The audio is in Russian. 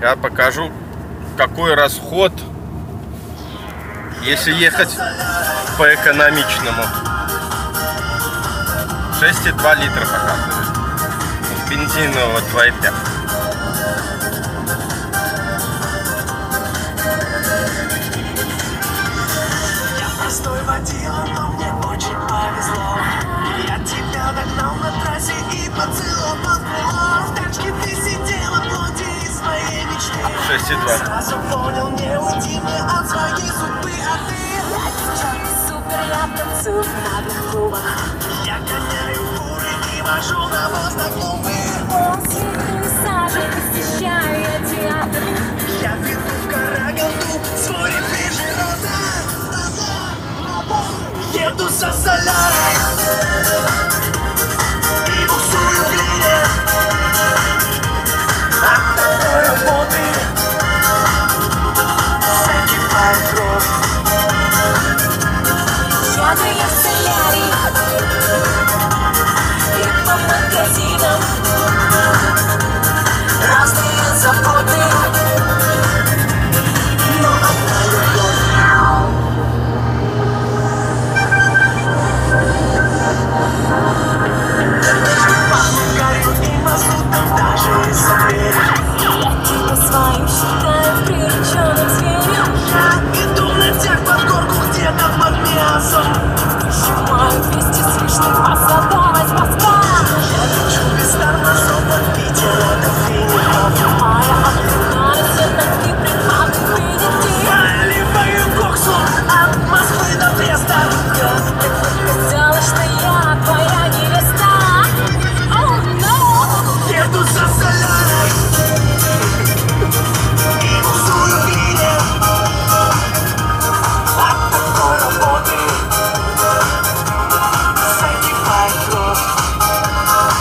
Я покажу, какой расход, если ехать по экономичному. 6,2 литра показывает. Бензинового 2,5. Простой водила, но 22. Сразу понял, не уйти от своей судьбы, а ты... Я девчонка, супер, я танцую на верху. Я гоняю буры и вожу на вас на клубы. Осенью сажу, посещаю я театр. Я веду в Караганту свой рефрижератор. Еду со солярой.